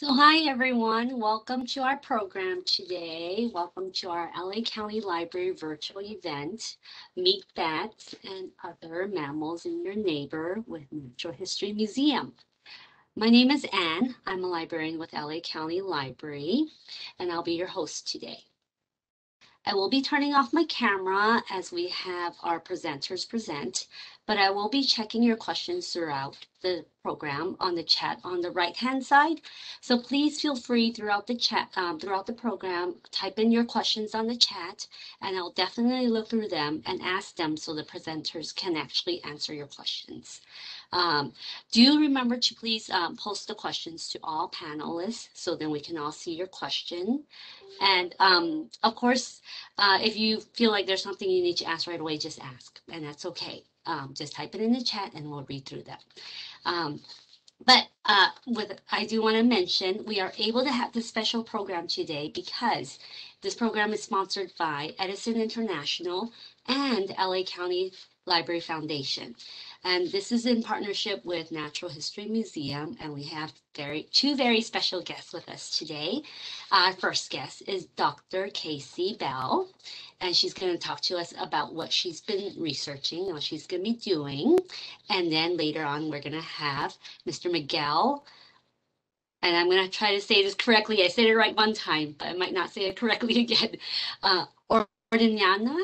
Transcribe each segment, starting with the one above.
So hi everyone, welcome to our program today. Welcome to our LA County Library virtual event, Meet Bats and Other Mammals in Your Neighbor with Natural History Museum. My name is Anne. I'm a librarian with LA County Library, and I'll be your host today. I will be turning off my camera as we have our presenters present, but I will be checking your questions throughout the program on the chat on the right hand side. So please feel free throughout the chat, um, throughout the program, type in your questions on the chat and I'll definitely look through them and ask them so the presenters can actually answer your questions. Um, do remember to please um, post the questions to all panelists so then we can all see your question. And um, of course, uh, if you feel like there's something you need to ask right away, just ask, and that's okay. Um, just type it in the chat and we'll read through that. Um, but uh, with I do want to mention we are able to have this special program today because this program is sponsored by Edison International and LA County Library Foundation. And this is in partnership with Natural History Museum. And we have very two very special guests with us today. Our first guest is Dr. Kayce Bell. And she's going to talk to us about what she's been researching, and what she's going to be doing. And then later on, we're going to have Mr. Miguel and I'm going to try to say this correctly. I said it right one time, but I might not say it correctly again. Uh, Ordeñana.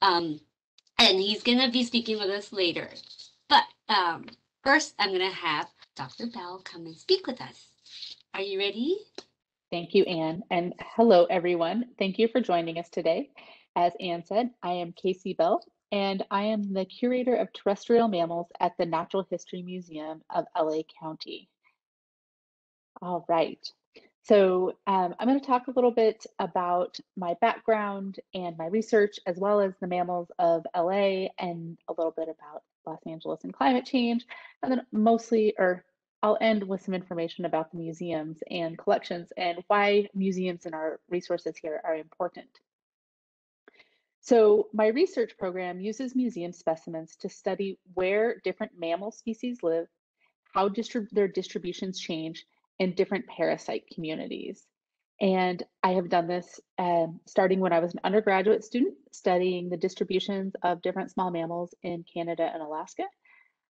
Um, and he's going to be speaking with us later. But um, first, I'm going to have Dr. Bell come and speak with us. Are you ready? Thank you, Anne. And hello, everyone. Thank you for joining us today. As Anne said, I am Kayce Bell, and I am the curator of terrestrial mammals at the Natural History Museum of LA County. All right. So um, I'm going to talk a little bit about my background and my research, as well as the mammals of LA and a little bit about Los Angeles and climate change. And then mostly, or I'll end with some information about the museums and collections and why museums and our resources here are important. So my research program uses museum specimens to study where different mammal species live, how distrib their distributions change, in different parasite communities. And I have done this uh, starting when I was an undergraduate student studying the distributions of different small mammals in Canada and Alaska.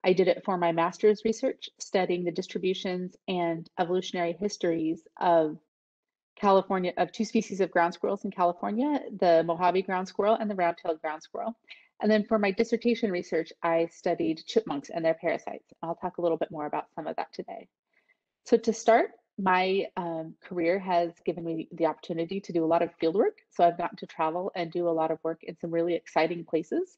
I did it for my master's research, studying the distributions and evolutionary histories of California, of two species of ground squirrels in California, the Mojave ground squirrel and the round-tailed ground squirrel. And then for my dissertation research, I studied chipmunks and their parasites. I'll talk a little bit more about some of that today. So to start, my um, career has given me the opportunity to do a lot of field work. So I've gotten to travel and do a lot of work in some really exciting places.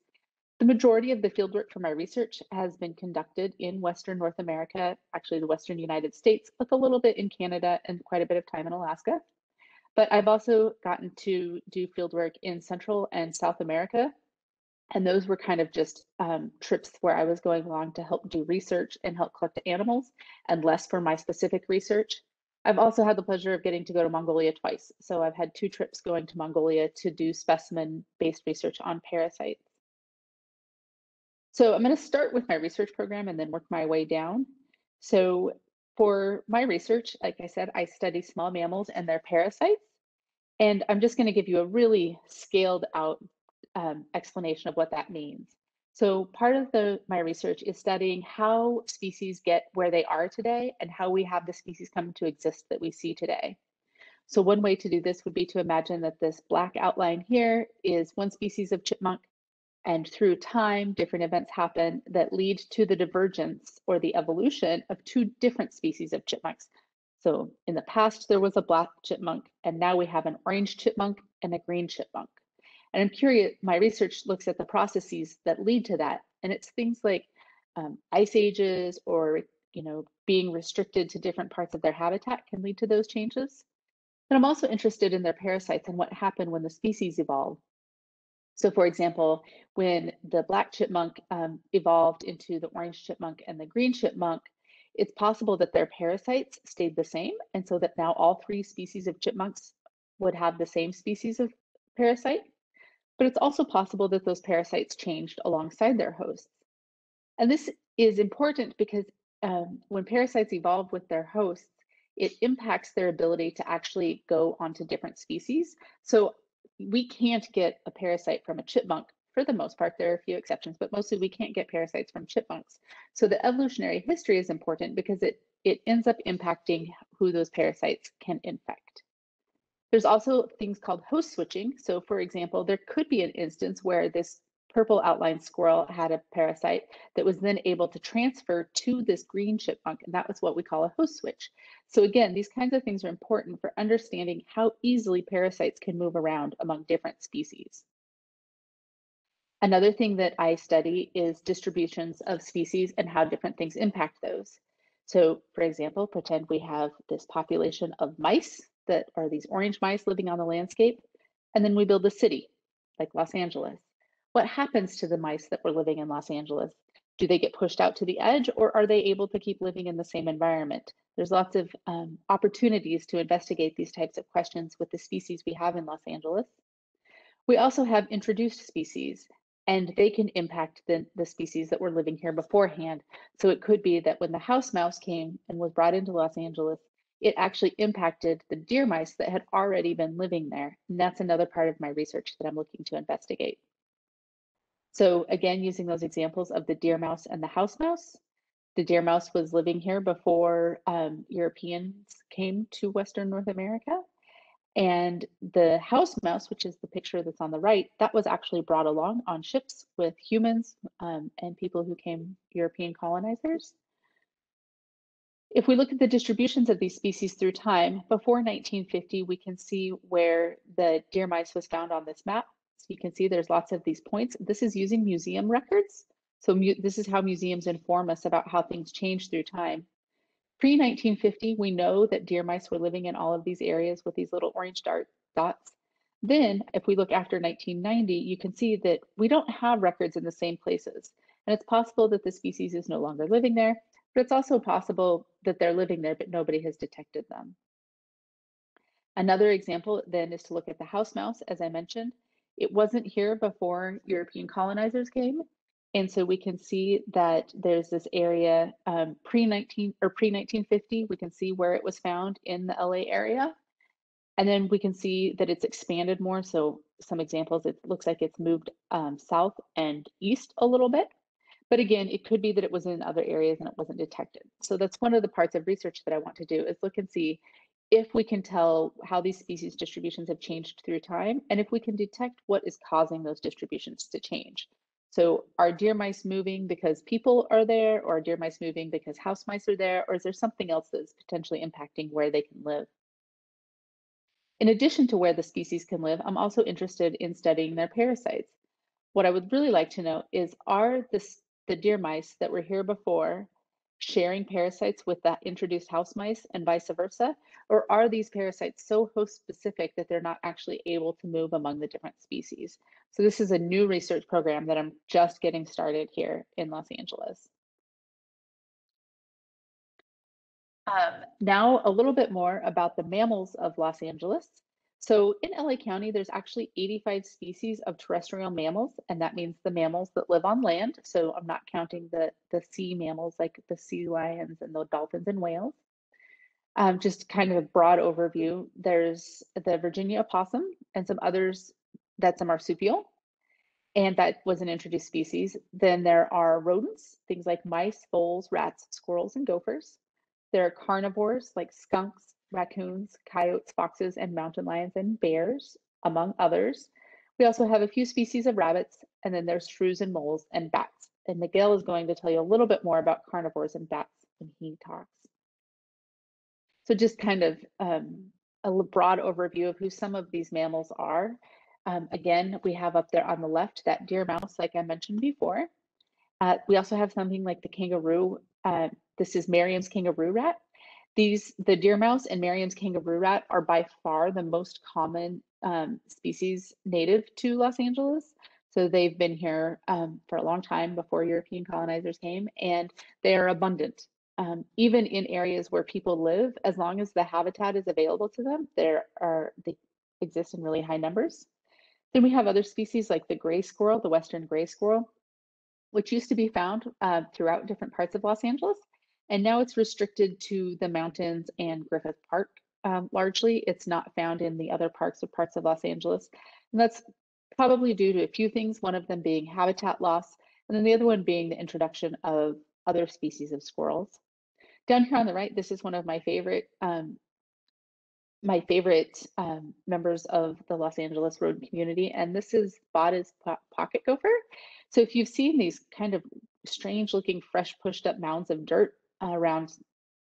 The majority of the field work for my research has been conducted in Western North America, actually the Western United States, with a little bit in Canada and quite a bit of time in Alaska. But I've also gotten to do field work in Central and South America, and those were kind of just um, trips where I was going along to help do research and help collect animals and less for my specific research. I've also had the pleasure of getting to go to Mongolia twice. So I've had two trips going to Mongolia to do specimen based research on parasites. So I'm going to start with my research program and then work my way down. So for my research, like I said, I study small mammals and their parasites. And I'm just going to give you a really scaled out um, explanation of what that means. So part of the my research is studying how species get where they are today and how we have the species come to exist that we see today. So one way to do this would be to imagine that this black outline here is one species of chipmunk and through time, different events happen that lead to the divergence or the evolution of two different species of chipmunks. So in the past, there was a black chipmunk, and now we have an orange chipmunk and a green chipmunk. And I'm curious, my research looks at the processes that lead to that. And it's things like um, ice ages or, you know, being restricted to different parts of their habitat can lead to those changes. But I'm also interested in their parasites and what happened when the species evolved. So for example, when the black chipmunk um, evolved into the orange chipmunk and the green chipmunk, it's possible that their parasites stayed the same. And so that now all three species of chipmunks would have the same species of parasite but it's also possible that those parasites changed alongside their hosts. And this is important because um, when parasites evolve with their hosts, it impacts their ability to actually go onto different species. So we can't get a parasite from a chipmunk for the most part. There are a few exceptions, but mostly we can't get parasites from chipmunks. So the evolutionary history is important because it, it ends up impacting who those parasites can infect. There's also things called host switching. So for example, there could be an instance where this purple outline squirrel had a parasite that was then able to transfer to this green chipmunk, and that was what we call a host switch. So again, these kinds of things are important for understanding how easily parasites can move around among different species. Another thing that I study is distributions of species and how different things impact those. So for example, pretend we have this population of mice that are these orange mice living on the landscape, and then we build a city like Los Angeles. What happens to the mice that were living in Los Angeles? Do they get pushed out to the edge or are they able to keep living in the same environment? There's lots of um, opportunities to investigate these types of questions with the species we have in Los Angeles. We also have introduced species and they can impact the, the species that were living here beforehand. So it could be that when the house mouse came and was brought into Los Angeles, it actually impacted the deer mice that had already been living there. And that's another part of my research that I'm looking to investigate. So again, using those examples of the deer mouse and the house mouse, the deer mouse was living here before um, Europeans came to Western North America. And the house mouse, which is the picture that's on the right, that was actually brought along on ships with humans um, and people who came, European colonizers. If we look at the distributions of these species through time, before 1950, we can see where the deer mice was found on this map. So you can see there's lots of these points. This is using museum records. So this is how museums inform us about how things change through time. Pre-1950, we know that deer mice were living in all of these areas with these little orange dart dots. Then, if we look after 1990, you can see that we don't have records in the same places. And it's possible that the species is no longer living there, but it's also possible that they're living there, but nobody has detected them. Another example then is to look at the house mouse, as I mentioned. It wasn't here before European colonizers came. And so we can see that there's this area um, pre-19 or pre-1950, we can see where it was found in the LA area. And then we can see that it's expanded more. So some examples, it looks like it's moved um, south and east a little bit. But again, it could be that it was in other areas and it wasn't detected. So that's one of the parts of research that I want to do is look and see if we can tell how these species distributions have changed through time, and if we can detect what is causing those distributions to change. So are deer mice moving because people are there, or are deer mice moving because house mice are there, or is there something else that's potentially impacting where they can live? In addition to where the species can live, I'm also interested in studying their parasites. What I would really like to know is, are the, the deer mice that were here before sharing parasites with the introduced house mice and vice versa? Or are these parasites so host specific that they're not actually able to move among the different species? So this is a new research program that I'm just getting started here in Los Angeles. Um, now a little bit more about the mammals of Los Angeles. So in LA County, there's actually 85 species of terrestrial mammals, and that means the mammals that live on land. So I'm not counting the, the sea mammals like the sea lions and the dolphins and whales. Um, just kind of a broad overview. There's the Virginia opossum and some others that's a marsupial, and that was an introduced species. Then there are rodents, things like mice, voles, rats, squirrels, and gophers. There are carnivores like skunks, raccoons, coyotes, foxes, and mountain lions and bears, among others. We also have a few species of rabbits, and then there's shrews and moles and bats. And Miguel is going to tell you a little bit more about carnivores and bats when he talks. So just kind of um, a broad overview of who some of these mammals are. Um, again, we have up there on the left that deer mouse, like I mentioned before. Uh, we also have something like the kangaroo. Uh, this is Merriam's kangaroo rat. These, the deer mouse and Merriam's kangaroo rat are by far the most common um, species native to Los Angeles. So they've been here um, for a long time before European colonizers came, and they are abundant. Um, even in areas where people live, as long as the habitat is available to them, there are they exist in really high numbers. Then we have other species like the gray squirrel, the western gray squirrel, which used to be found uh, throughout different parts of Los Angeles. And now it's restricted to the mountains and Griffith Park um, largely. It's not found in the other parks or parts of Los Angeles. And that's probably due to a few things, one of them being habitat loss, and then the other one being the introduction of other species of squirrels. Down here on the right, this is one of my favorite um, my favorite um, members of the Los Angeles rodent community, and this is Spotted pocket gopher. So if you've seen these kind of strange looking fresh pushed up mounds of dirt around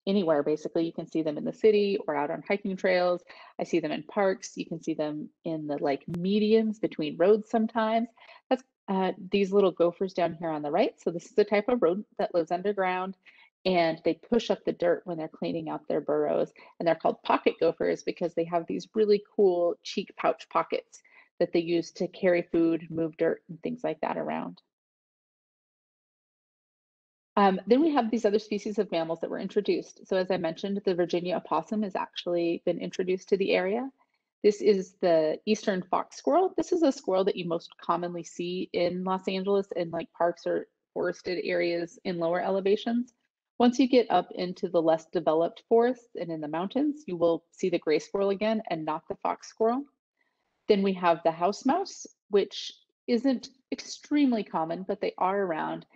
anywhere, basically, you can see them in the city or out on hiking trails. I see them in parks. You can see them in the like medians between roads sometimes. That's uh, these little gophers down here on the right. So this is the type of rodent that lives underground and they push up the dirt when they're cleaning out their burrows. And they're called pocket gophers because they have these really cool cheek pouch pockets that they use to carry food, move dirt, and things like that around. Um, then we have these other species of mammals that were introduced. So as I mentioned, the Virginia opossum has actually been introduced to the area. This is the eastern fox squirrel. This is a squirrel that you most commonly see in Los Angeles in like parks or forested areas in lower elevations. Once you get up into the less developed forests and in the mountains, you will see the gray squirrel again and not the fox squirrel. Then we have the house mouse, which isn't extremely common, but they are around.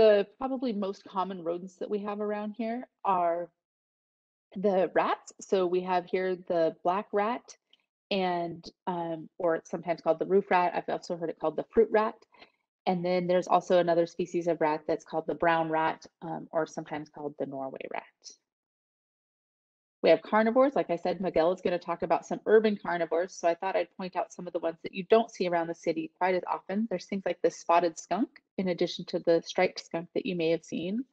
The probably most common rodents that we have around here are the rats. So we have here the black rat and um, or it's sometimes called the roof rat. I've also heard it called the fruit rat. And then there's also another species of rat that's called the brown rat um, or sometimes called the Norway rat. We have carnivores. Like I said, Miguel is going to talk about some urban carnivores. So I thought I'd point out some of the ones that you don't see around the city quite as often. There's things like the spotted skunk, in addition to the striped skunk that you may have seen.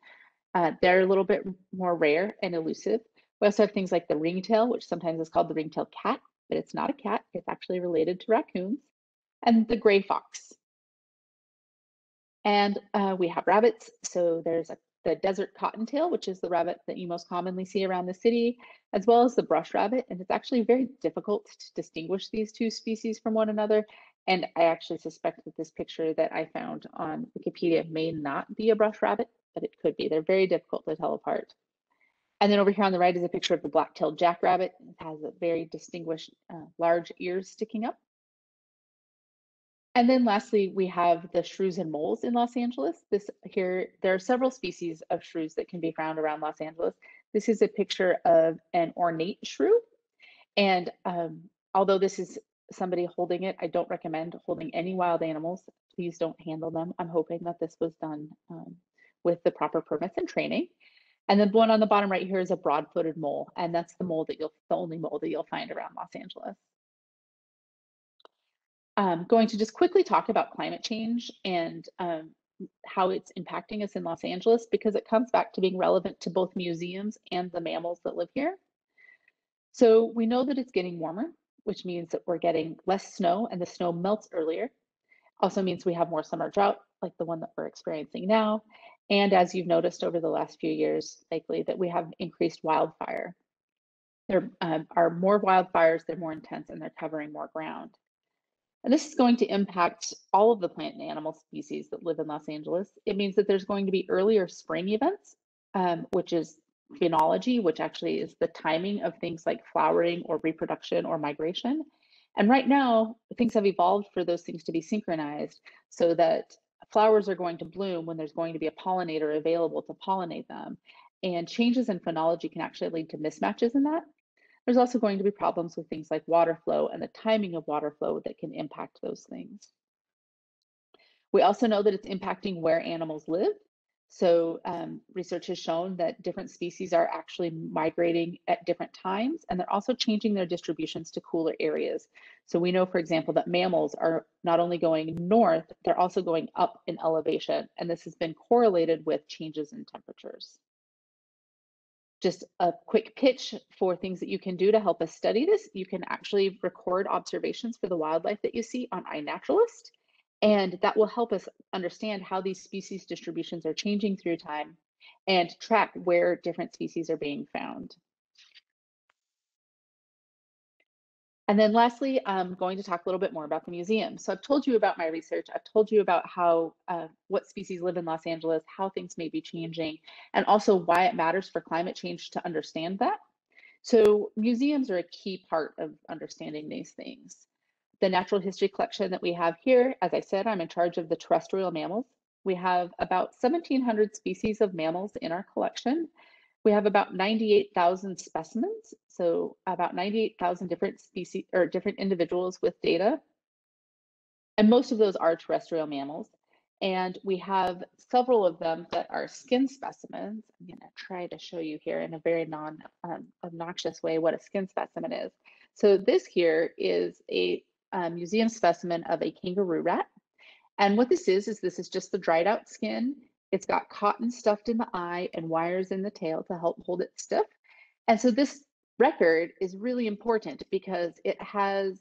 Uh, they're a little bit more rare and elusive. We also have things like the ringtail, which sometimes is called the ringtail cat, but it's not a cat. It's actually related to raccoons. And the gray fox. And uh, we have rabbits. So there's a, the desert cottontail, which is the rabbit that you most commonly see around the city, as well as the brush rabbit. And it's actually very difficult to distinguish these two species from one another. And I actually suspect that this picture that I found on Wikipedia may not be a brush rabbit, but it could be. They're very difficult to tell apart. And then over here on the right is a picture of the black-tailed jackrabbit. It has a very distinguished uh, large ears sticking up. And then lastly, we have the shrews and moles in Los Angeles. This here, there are several species of shrews that can be found around Los Angeles. This is a picture of an ornate shrew. And um, although this is somebody holding it, I don't recommend holding any wild animals. Please don't handle them. I'm hoping that this was done um, with the proper permits and training. And then the one on the bottom right here is a broad-footed mole, and that's the mole that you'll the only mole that you'll find around Los Angeles. I'm going to just quickly talk about climate change and um, how it's impacting us in Los Angeles because it comes back to being relevant to both museums and the mammals that live here. So we know that it's getting warmer, which means that we're getting less snow and the snow melts earlier. Also means we have more summer drought like the one that we're experiencing now. And as you've noticed over the last few years, likely that we have increased wildfire. There um, are more wildfires, they're more intense, and they're covering more ground. And this is going to impact all of the plant and animal species that live in Los Angeles. It means that there's going to be earlier spring events, um, which is phenology, which actually is the timing of things like flowering or reproduction or migration. And right now, things have evolved for those things to be synchronized so that flowers are going to bloom when there's going to be a pollinator available to pollinate them. And changes in phenology can actually lead to mismatches in that. There's also going to be problems with things like water flow and the timing of water flow that can impact those things. We also know that it's impacting where animals live. So um, research has shown that different species are actually migrating at different times, and they're also changing their distributions to cooler areas. So we know, for example, that mammals are not only going north, they're also going up in elevation, and this has been correlated with changes in temperatures. Just a quick pitch for things that you can do to help us study this. You can actually record observations for the wildlife that you see on iNaturalist. And that will help us understand how these species distributions are changing through time and track where different species are being found. And then lastly, I'm going to talk a little bit more about the museum. So I've told you about my research. I've told you about how, uh, what species live in Los Angeles, how things may be changing, and also why it matters for climate change to understand that. So museums are a key part of understanding these things. The natural history collection that we have here, as I said, I'm in charge of the terrestrial mammals. We have about 1,700 species of mammals in our collection. We have about 98,000 specimens, so about 98,000 different species or different individuals with data. And most of those are terrestrial mammals. And we have several of them that are skin specimens. I'm going to try to show you here in a very non um, obnoxious way what a skin specimen is. So this here is a, um, museum specimen of a kangaroo rat. And what this is, is this is just the dried out skin it's got cotton stuffed in the eye and wires in the tail to help hold it stiff. And so this record is really important because it has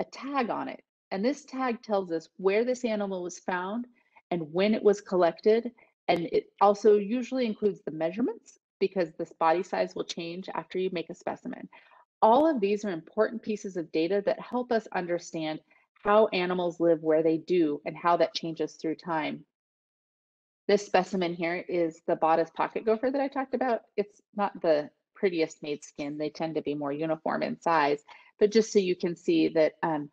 a tag on it. And this tag tells us where this animal was found and when it was collected. And it also usually includes the measurements because this body size will change after you make a specimen. All of these are important pieces of data that help us understand how animals live where they do and how that changes through time. This specimen here is the Botta's pocket gopher that I talked about. It's not the prettiest made skin. They tend to be more uniform in size, but just so you can see that um,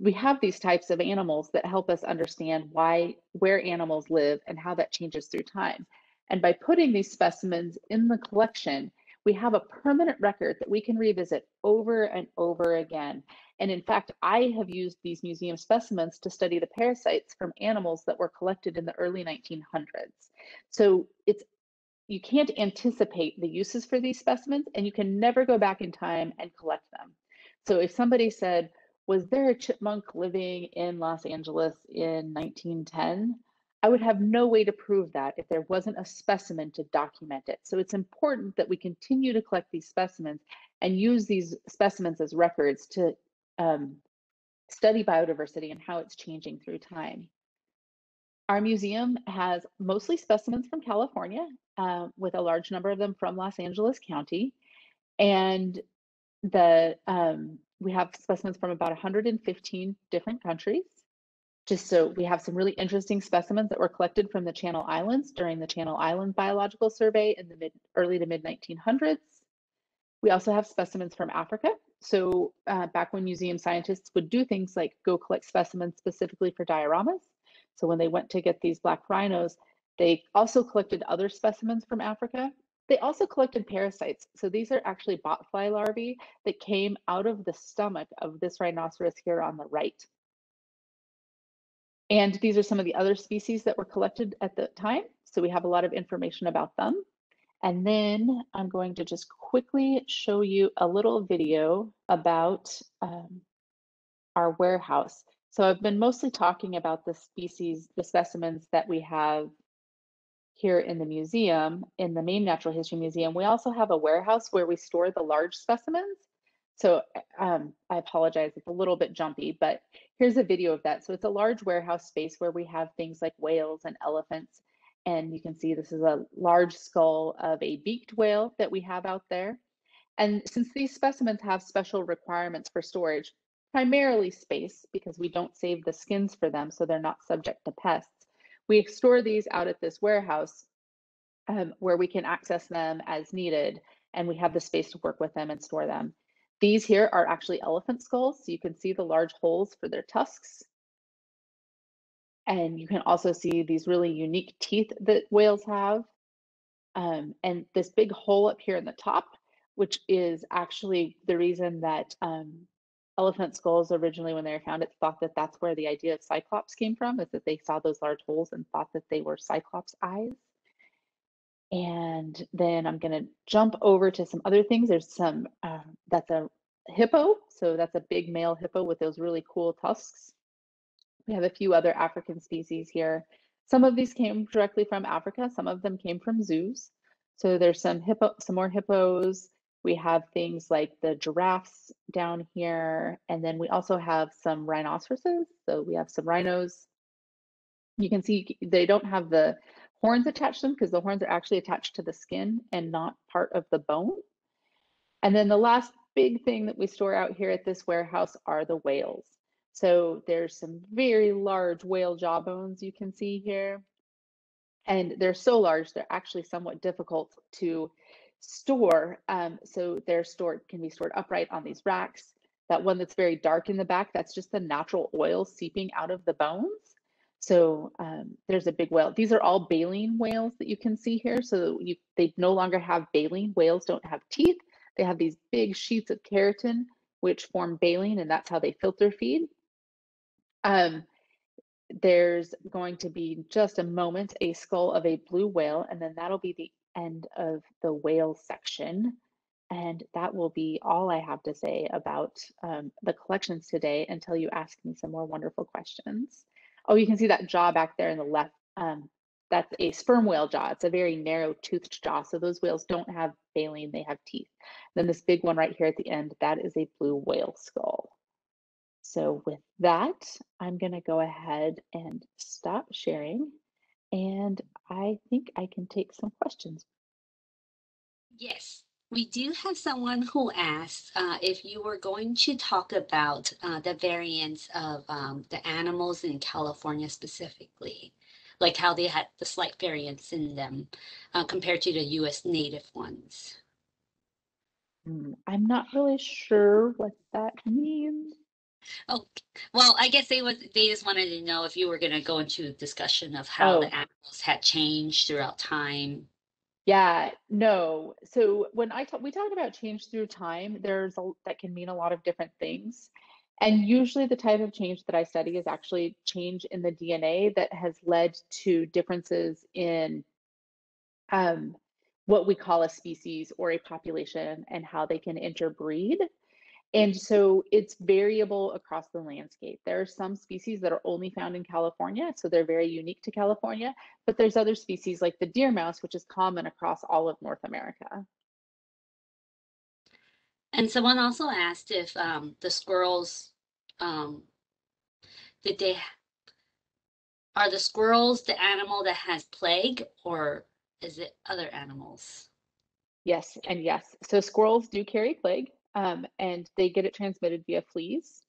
we have these types of animals that help us understand why, where animals live and how that changes through time. And by putting these specimens in the collection, we have a permanent record that we can revisit over and over again. And in fact, I have used these museum specimens to study the parasites from animals that were collected in the early 1900s. So it's you can't anticipate the uses for these specimens and you can never go back in time and collect them. So if somebody said, was there a chipmunk living in Los Angeles in 1910? I would have no way to prove that if there wasn't a specimen to document it. So it's important that we continue to collect these specimens and use these specimens as records to um, study biodiversity and how it's changing through time. Our museum has mostly specimens from California, uh, with a large number of them from Los Angeles County. And the um, we have specimens from about 115 different countries just so we have some really interesting specimens that were collected from the Channel Islands during the Channel Islands Biological Survey in the mid, early to mid 1900s. We also have specimens from Africa. So uh, back when museum scientists would do things like go collect specimens specifically for dioramas. So when they went to get these black rhinos, they also collected other specimens from Africa. They also collected parasites. So these are actually botfly larvae that came out of the stomach of this rhinoceros here on the right. And these are some of the other species that were collected at the time. So we have a lot of information about them. And then I'm going to just quickly show you a little video about um, our warehouse. So I've been mostly talking about the species, the specimens that we have here in the museum, in the main natural history museum. We also have a warehouse where we store the large specimens. So um, I apologize, it's a little bit jumpy, but here's a video of that. So it's a large warehouse space where we have things like whales and elephants. And you can see this is a large skull of a beaked whale that we have out there. And since these specimens have special requirements for storage, primarily space, because we don't save the skins for them, so they're not subject to pests, we store these out at this warehouse um, where we can access them as needed, and we have the space to work with them and store them. These here are actually elephant skulls, so you can see the large holes for their tusks. And you can also see these really unique teeth that whales have. Um, and this big hole up here in the top, which is actually the reason that um, elephant skulls originally, when they were found, it's thought that that's where the idea of cyclops came from, is that they saw those large holes and thought that they were cyclops eyes. And then I'm going to jump over to some other things. There's some, uh, that's a hippo. So that's a big male hippo with those really cool tusks. We have a few other African species here. Some of these came directly from Africa. Some of them came from zoos. So there's some hippo, some more hippos. We have things like the giraffes down here. And then we also have some rhinoceroses. So we have some rhinos. You can see they don't have the horns attach them because the horns are actually attached to the skin and not part of the bone. And then the last big thing that we store out here at this warehouse are the whales. So there's some very large whale jawbones you can see here. And they're so large, they're actually somewhat difficult to store. Um, so they're stored, can be stored upright on these racks. That one that's very dark in the back, that's just the natural oil seeping out of the bones. So um, there's a big whale. These are all baleen whales that you can see here. So you, they no longer have baleen. Whales don't have teeth. They have these big sheets of keratin, which form baleen, and that's how they filter feed. Um, there's going to be just a moment a skull of a blue whale, and then that'll be the end of the whale section. And that will be all I have to say about um, the collections today until you ask me some more wonderful questions. Oh, you can see that jaw back there in the left. Um, that's a sperm whale jaw. It's a very narrow toothed jaw. So those whales don't have baleen, they have teeth. Then this big one right here at the end, that is a blue whale skull. So with that, I'm going to go ahead and stop sharing. And I think I can take some questions. Yes, we do have someone who asked uh, if you were going to talk about uh, the variants of um, the animals in California specifically, like how they had the slight variants in them uh, compared to the US native ones. Hmm, I'm not really sure what that means. Oh, well, I guess they was they just wanted to know if you were going to go into a discussion of how Oh, the animals had changed throughout time. Yeah, no. So when I talk, we talk about change through time, there's a, that can mean a lot of different things. And usually the type of change that I study is actually change in the DNA that has led to differences in um, what we call a species or a population and how they can interbreed. And so it's variable across the landscape. There are some species that are only found in California, so they're very unique to California, but there's other species like the deer mouse, which is common across all of North America. And someone also asked if um, the squirrels, um, did they are the squirrels the animal that has plague, or is it other animals? Yes, and yes. So squirrels do carry plague, um, and they get it transmitted via fleas.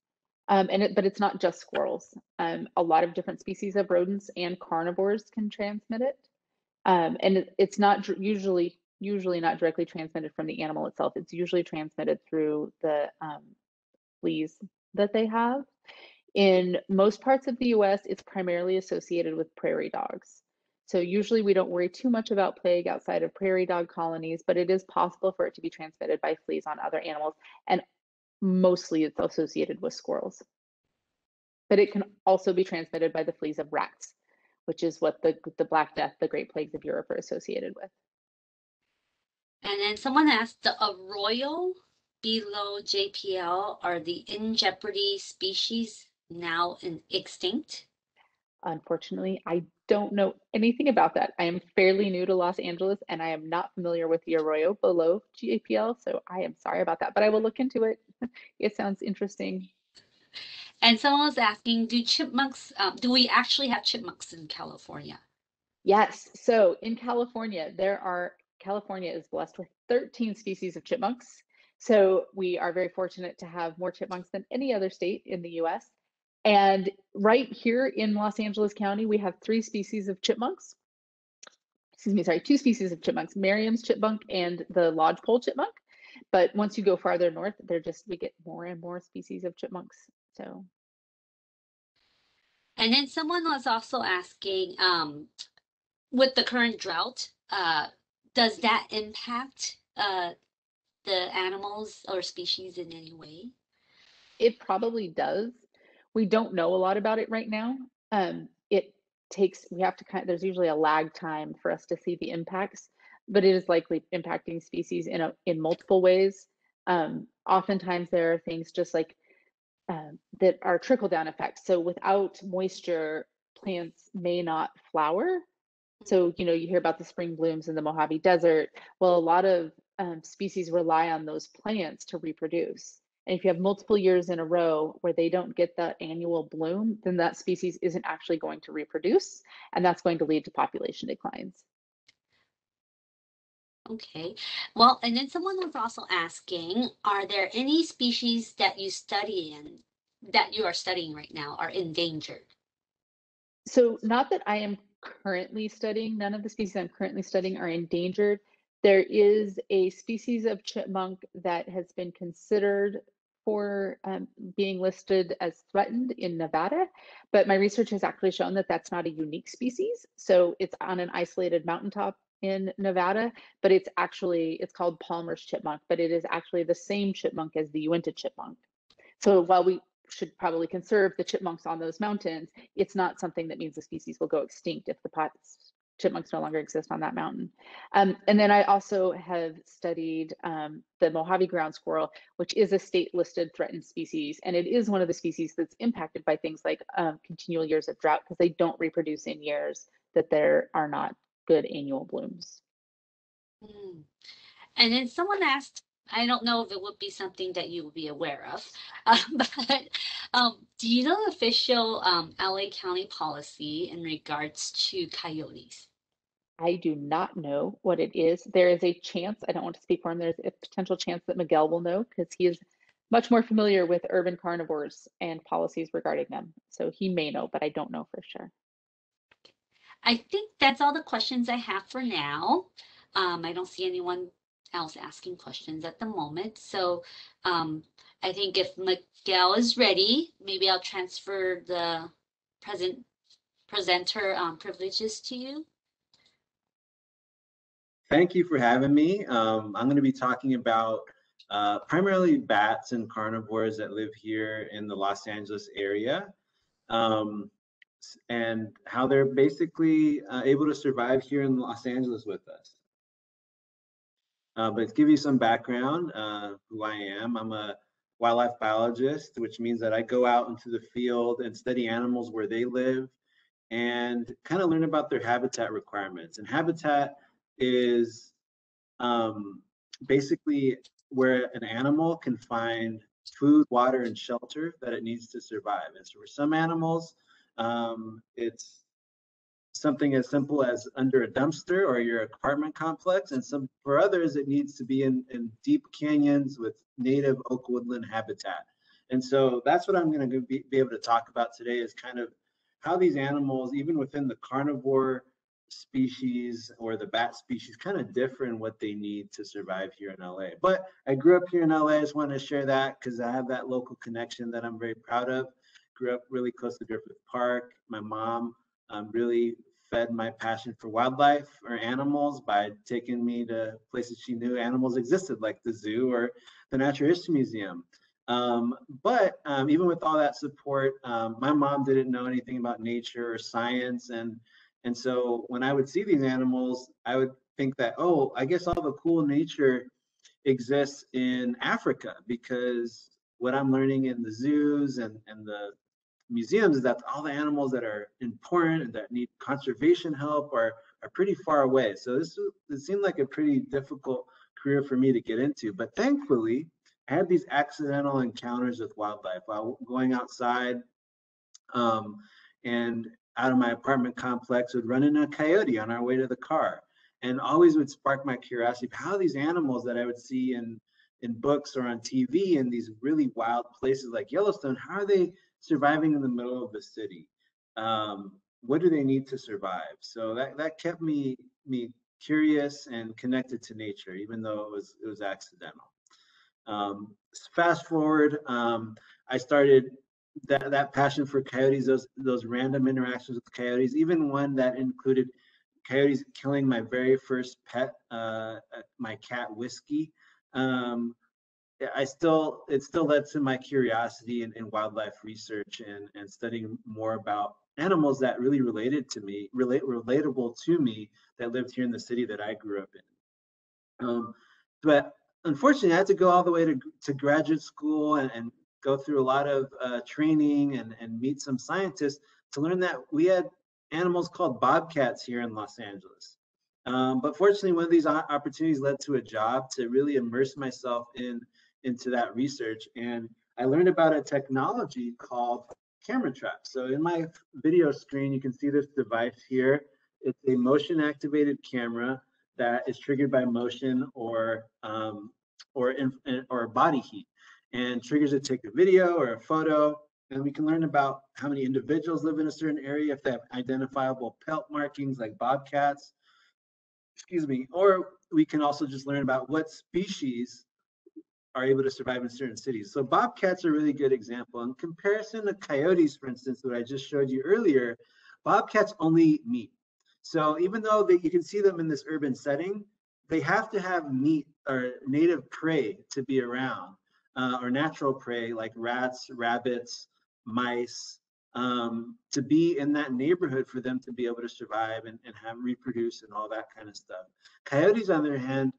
Um, and it, but it's not just squirrels. Um, a lot of different species of rodents and carnivores can transmit it. Um, and it, it's not usually usually not directly transmitted from the animal itself. It's usually transmitted through the um, fleas that they have. In most parts of the US, it's primarily associated with prairie dogs. So usually we don't worry too much about plague outside of prairie dog colonies, but it is possible for it to be transmitted by fleas on other animals. And mostly it's associated with squirrels. But it can also be transmitted by the fleas of rats, which is what the, the Black Death, the Great Plagues of Europe are associated with. And then someone asked, the arroyo below JPL are the in jeopardy species now in extinct? Unfortunately, I don't know anything about that. I am fairly new to Los Angeles and I am not familiar with the arroyo below JPL, so I am sorry about that, but I will look into it. It sounds interesting. And someone was asking, do chipmunks, um, do we actually have chipmunks in California? Yes, so in California, there are, California is blessed with 13 species of chipmunks. So we are very fortunate to have more chipmunks than any other state in the US. And right here in Los Angeles County, we have three species of chipmunks. Excuse me, sorry, two species of chipmunks, Merriam's chipmunk and the lodgepole chipmunk. But once you go farther north, they're just, we get more and more species of chipmunks. So And then someone was also asking, um, with the current drought, uh, does that impact uh, the animals or species in any way? it probably does. We don't know a lot about it right now. Um, it takes, we have to kind of, there's usually a lag time for us to see the impacts, but it is likely impacting species in a, in multiple ways. Um, oftentimes there are things just like um, that are trickle down effects. So without moisture, plants may not flower. So, you know, you hear about the spring blooms in the Mojave Desert. Well, a lot of um, species rely on those plants to reproduce. And if you have multiple years in a row where they don't get the annual bloom, then that species isn't actually going to reproduce. And that's going to lead to population declines. Okay. Well, and then someone was also asking, are there any species that you study in that you are studying right now are endangered? So not that I am currently studying, none of the species I'm currently studying are endangered. There is a species of chipmunk that has been considered for um, being listed as threatened in Nevada, but my research has actually shown that that's not a unique species. So it's on an isolated mountaintop in Nevada, but it's actually, it's called Palmer's chipmunk, but it is actually the same chipmunk as the Uinta chipmunk. So while we should probably conserve the chipmunks on those mountains, it's not something that means the species will go extinct if the chipmunks no longer exist on that mountain. Um, and then I also have studied um, the Mojave ground squirrel, which is a state listed threatened species. And it is one of the species that's impacted by things like um, continual years of drought because they don't reproduce in years that there are not good annual blooms. Mm. And then someone asked, I don't know if it would be something that you would be aware of, uh, but um, do you know the official um, LA County policy in regards to coyotes? I do not know what it is. There is a chance, I don't want to speak for him, there's a potential chance that Miguel will know because he is much more familiar with urban carnivores and policies regarding them. So he may know, but I don't know for sure. I think that's all the questions I have for now. Um, I don't see anyone else asking questions at the moment. So um, I think if Miguel is ready, maybe I'll transfer the present presenter um, privileges to you. Thank you for having me. Um, I'm going to be talking about uh, primarily bats and carnivores that live here in the Los Angeles area. Um, and how they're basically uh, able to survive here in Los Angeles with us. Uh, but to give you some background, uh, who I am, I'm a wildlife biologist, which means that I go out into the field and study animals where they live and kind of learn about their habitat requirements. And habitat is um, basically where an animal can find food, water, and shelter that it needs to survive. And so for some animals, um, it's something as simple as under a dumpster or your apartment complex. And some for others, it needs to be in, in deep canyons with native oak woodland habitat. And so that's what I'm going to be, be able to talk about today is kind of how these animals, even within the carnivore species or the bat species, kind of differ in what they need to survive here in LA. But I grew up here in LA. I just want to share that because I have that local connection that I'm very proud of grew up really close to Griffith Park. My mom um, really fed my passion for wildlife or animals by taking me to places she knew animals existed, like the zoo or the Natural History Museum. Um, but um, even with all that support, um, my mom didn't know anything about nature or science, and and so when I would see these animals, I would think that oh, I guess all the cool nature exists in Africa because what I'm learning in the zoos and and the museums is that all the animals that are important and that need conservation help are are pretty far away. So this this seemed like a pretty difficult career for me to get into. But thankfully, I had these accidental encounters with wildlife while going outside, um, and out of my apartment complex would run into a coyote on our way to the car, and always would spark my curiosity. How these animals that I would see in in books or on TV in these really wild places like Yellowstone, how are they surviving in the middle of the city. Um, what do they need to survive? So that that kept me me curious and connected to nature, even though it was it was accidental. Um, fast forward, um, I started that that passion for coyotes, those those random interactions with coyotes, even one that included coyotes killing my very first pet, uh, my cat Whiskey. Um, I still it still led to my curiosity in, in wildlife research and and studying more about animals that really related to me, relate relatable to me that lived here in the city that I grew up in. Um, but unfortunately, I had to go all the way to to graduate school and, and go through a lot of uh, training and and meet some scientists to learn that we had animals called bobcats here in Los Angeles. Um, but fortunately, one of these opportunities led to a job to really immerse myself in into that research. And I learned about a technology called camera trap. So in my video screen, you can see this device here. It's a motion activated camera that is triggered by motion or um, or in, or body heat and triggers to take a video or a photo and we can learn about how many individuals live in a certain area if they have identifiable pelt markings like bobcats excuse me or we can also just learn about what species are able to survive in certain cities. So bobcats are a really good example. In comparison to coyotes, for instance, that I just showed you earlier, bobcats only eat meat. So even though they, you can see them in this urban setting, they have to have meat or native prey to be around, uh, or natural prey like rats, rabbits, mice, um, to be in that neighborhood for them to be able to survive and, and have reproduce and all that kind of stuff. Coyotes, on their hand,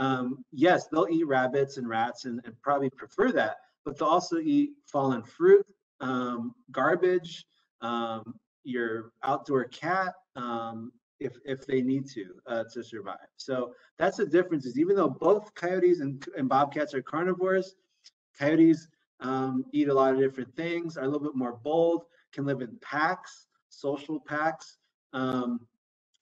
um, yes, they'll eat rabbits and rats and, and, probably prefer that, but they'll also eat fallen fruit, um, garbage, um, your outdoor cat, um, if if they need to uh, to survive. So that's the difference. Is even though both coyotes and, and bobcats are carnivores, coyotes um, eat a lot of different things, are a little bit more bold, can live in packs, social packs, um,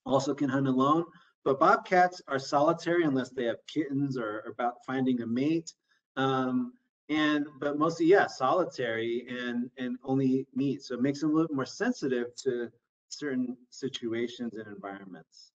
also can hunt alone. But bobcats are solitary unless they have kittens or, or about finding a mate. Um, and but mostly, yeah, solitary and and only eat meat. So it makes them a little more sensitive to certain situations and environments.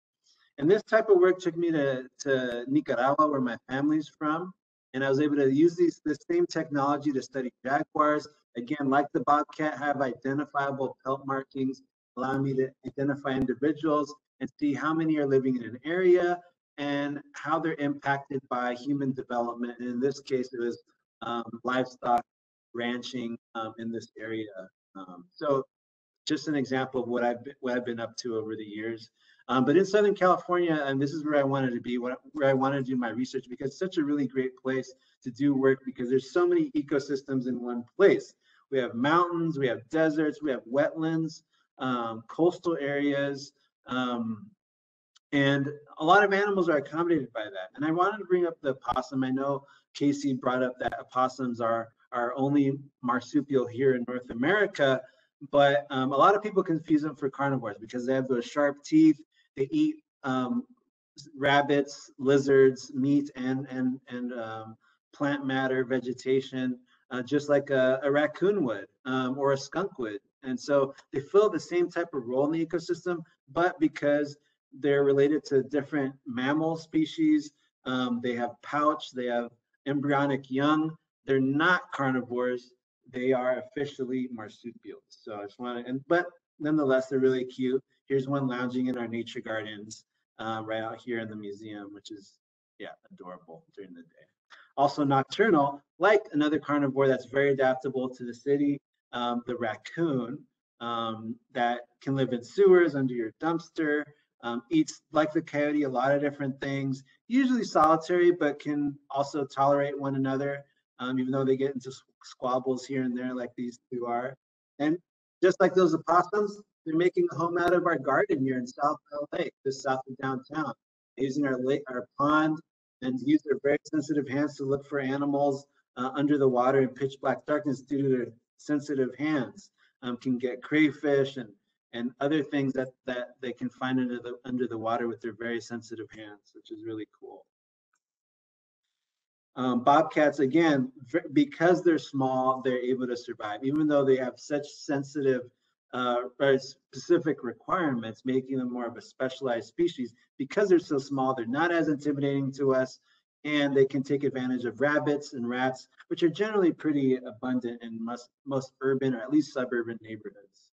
And this type of work took me to, to Nicaragua, where my family's from. And I was able to use these the same technology to study jaguars. Again, like the bobcat, have identifiable pelt markings, allowing me to identify individuals and see how many are living in an area and how they're impacted by human development. And in this case, it was um, livestock ranching um, in this area. Um, so just an example of what I've been, what I've been up to over the years. Um, but in Southern California, and this is where I wanted to be, where I wanted to do my research, because it's such a really great place to do work because there's so many ecosystems in one place. We have mountains, we have deserts, we have wetlands, um, coastal areas, um, and a lot of animals are accommodated by that. And I wanted to bring up the opossum. I know Kayce brought up that opossums are our only marsupial here in North America, but um, a lot of people confuse them for carnivores because they have those sharp teeth. They eat um, rabbits, lizards, meat, and and and um, plant matter, vegetation, uh, just like a, a raccoon would um, or a skunk would. And so they fill the same type of role in the ecosystem, but because they're related to different mammal species, um, they have pouch, they have embryonic young. They're not carnivores. They are officially marsupials. So I just want to, and but nonetheless, they're really cute. Here's one lounging in our nature gardens uh, right out here in the museum, which is yeah adorable during the day. Also nocturnal, like another carnivore that's very adaptable to the city um, the raccoon um, that can live in sewers under your dumpster, um, eats like the coyote a lot of different things, usually solitary, but can also tolerate one another, um, even though they get into squabbles here and there like these two are. And just like those opossums, they're making a home out of our garden here in South LA, just south of downtown, using our lake, our pond, and use their very sensitive hands to look for animals uh, under the water in pitch black darkness due to their sensitive hands um, can get crayfish and and other things that that they can find under the under the water with their very sensitive hands, which is really cool. Um, bobcats, again, because they're small, they're able to survive, even though they have such sensitive uh, or specific requirements, making them more of a specialized species. Because they're so small, they're not as intimidating to us and they can take advantage of rabbits and rats, which are generally pretty abundant in most, most urban or at least suburban neighborhoods.